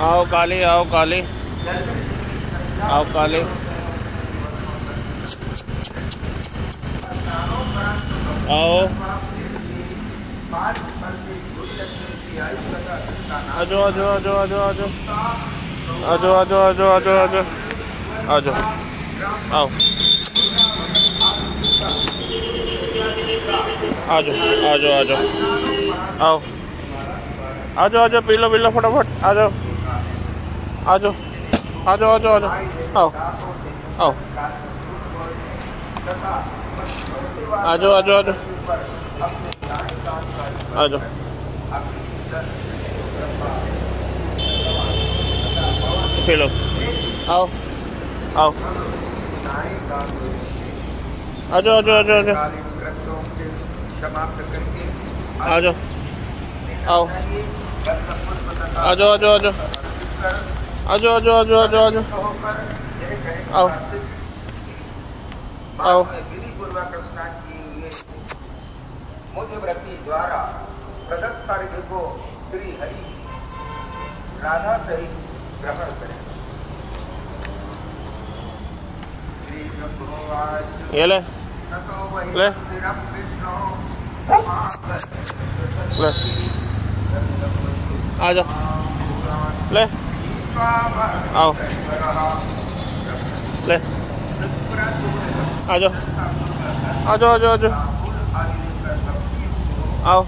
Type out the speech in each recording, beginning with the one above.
आओ काली आओ काली। आओ काली। आओ। आजो आजो आजो आजो आजो। आजो आजो आजो आजो आजो। आजो। आओ। आजो आजो आजो। आओ। आ जाओ आ जाओ पी लो पी लो फटाफट आ जाओ आ जाओ आ जाओ आ जाओ आ जाओ आओ। आ जाओ आ जाओ आ जाओ आ जाओ पी लो आओ आओ। आ जाओ आ जाओ आ जाओ आ जाओ आ जाओ आओ। आजो आजो आजो। आजो आजो आजो आजो आजो। आओ। आओ। विधिपूर्वक स्नान किए हुए मुझ व्रति द्वारा प्रदत्त अर्घ्य को श्री हरि राधा सहित ग्रहण करें ये ले। ले। ले। आ जाओ ले। आओ। ले। आ जाओ आ जाओ आ जाओ आ जाओ आओ।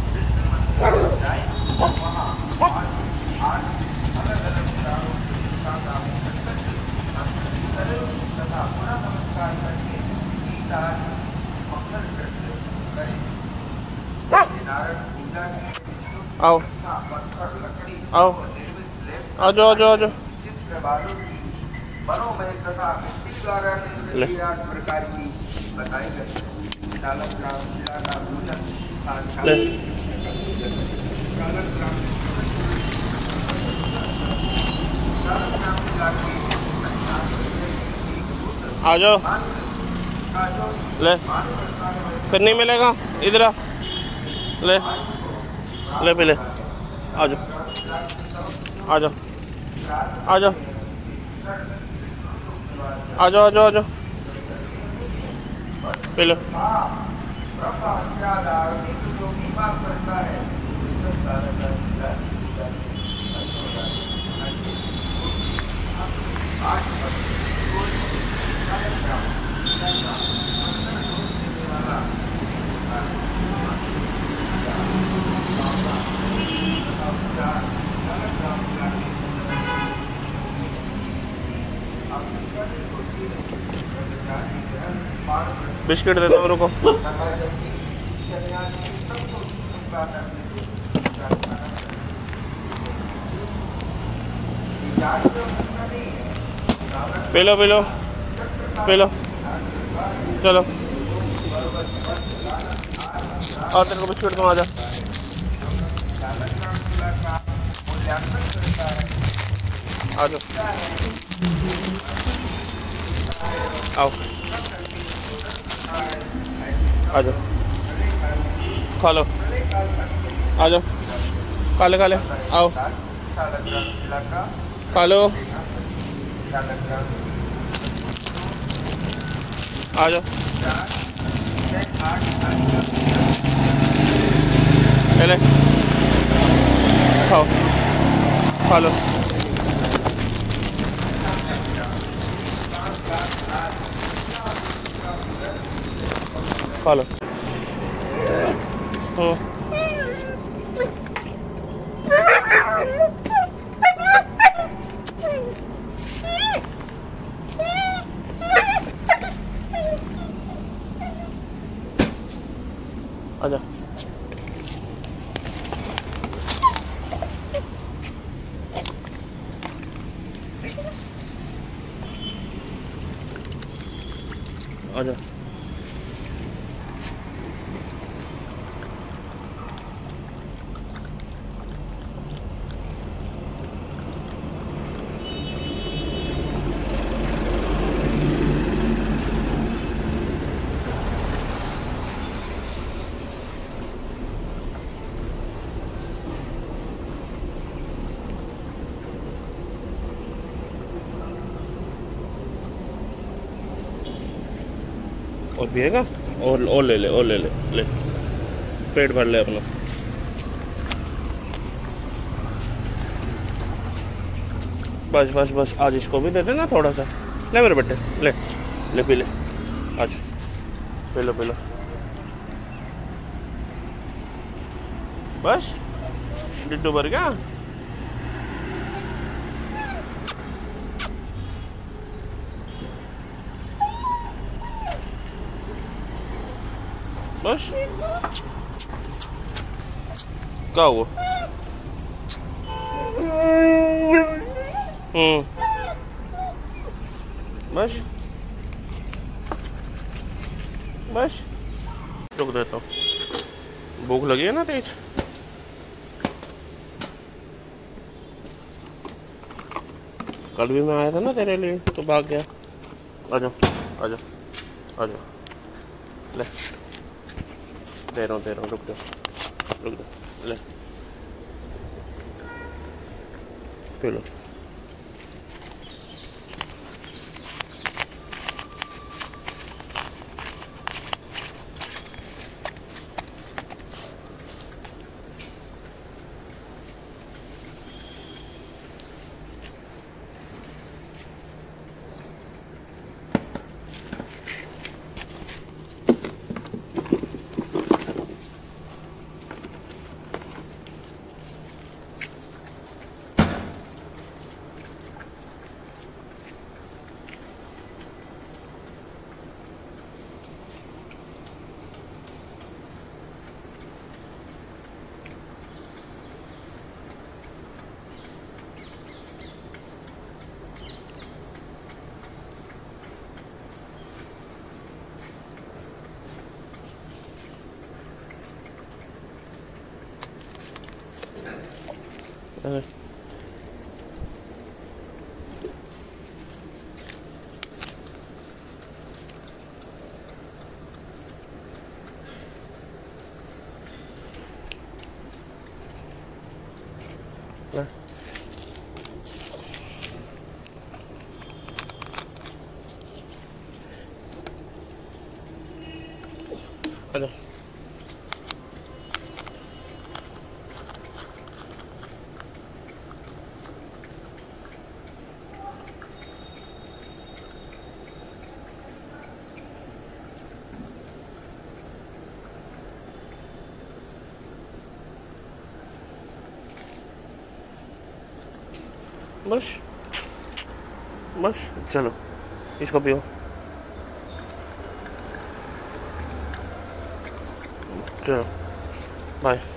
आओ। आओ। आ जाओ आ जाओ आ जाओ आ जाओ ले। फिर नहीं मिलेगा? इधर ले। ले पी ले आ जाओ। आ जाओ। आ जाओ। आ जाओ आ जाओ आ जाओ। पी ब्रह्म हत्या बिस्किट देता हूँ रुको पी लो पी लो पी लो चलो। और तेरे को बिस्किट दूँ, आ जा। आ जाओ। आओ। आ जाओ खा लो आ जाओ काले काले आओ। खा लो आ जाओ ले ले खाओ। खा लो Olha. Hum. Olha. और पिएगा और और ले ले, और ले ले ले। पेट भर ले अपना। बस बस बस, आज इसको भी दे देना थोड़ा सा। ले मेरे बेटे, ले ले पी ले। आज। पी लो पी लो। बस। डिड्डू भर गया? बस क्या हुआ हम्म बस बस रुक देता हूँ भूख लगी है ना तेज कल भी मैं आया था ना तेरे लिए तो भाग गया आ जाओ आ जाओ आ जाओ ले दे रहा हूँ दे रहा हूँ रुक जाओ रुक जाओ ले पी लो अरे ले। आजा बस बस चलो इसको पियो चलो बाय